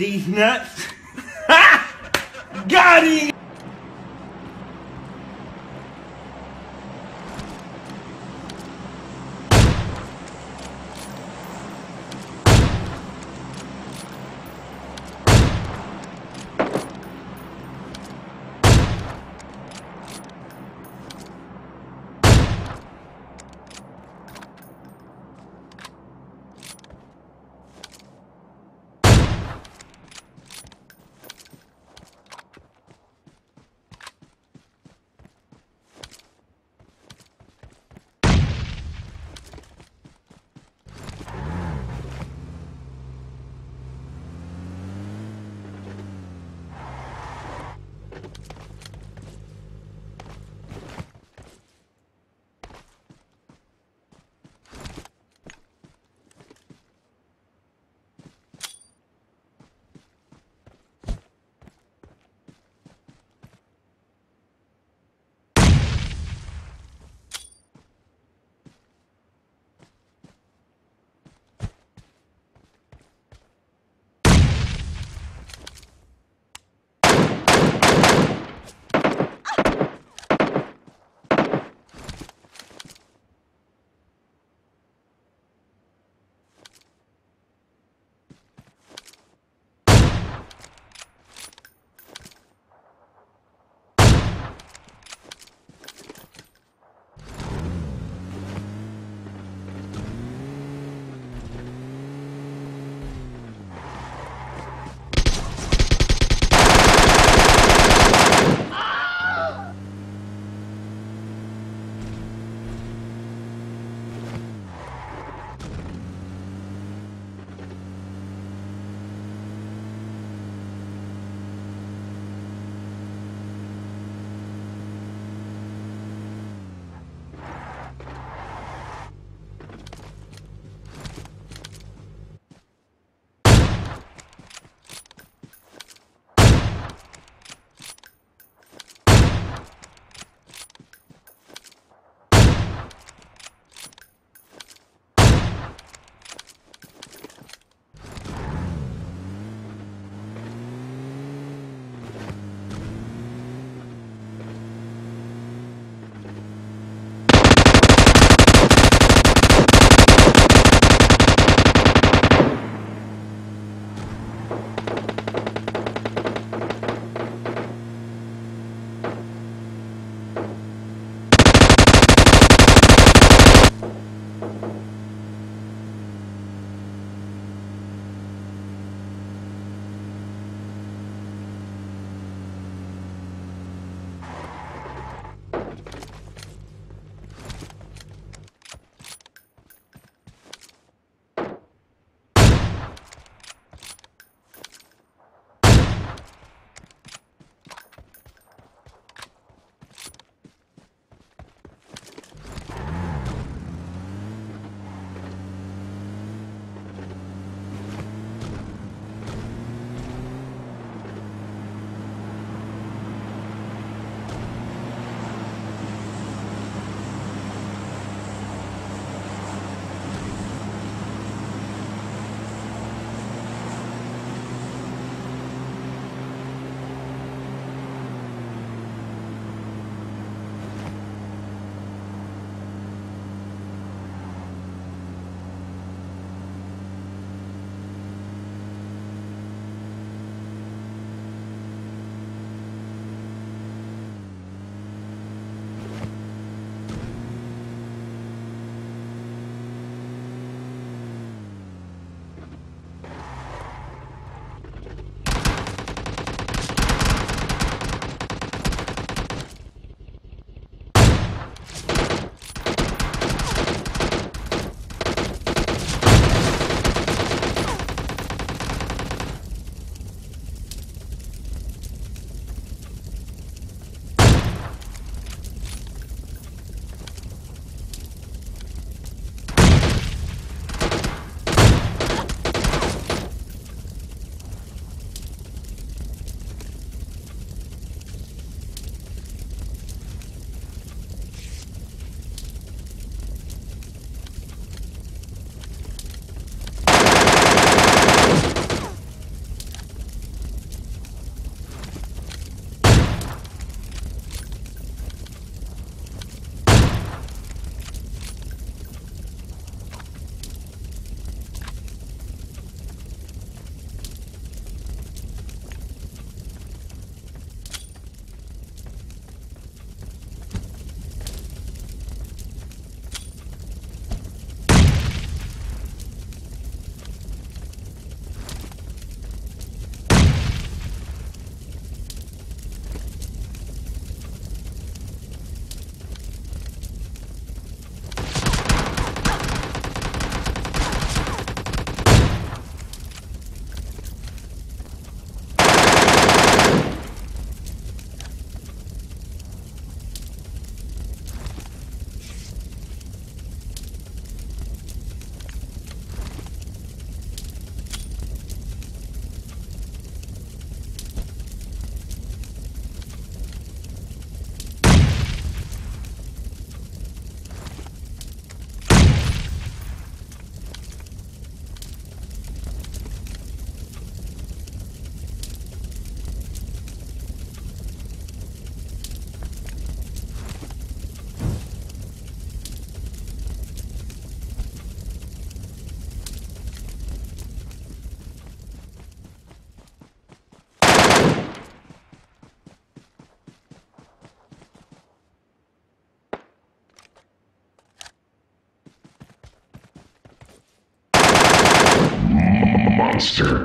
these nuts. Got him!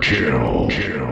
Kill. kill.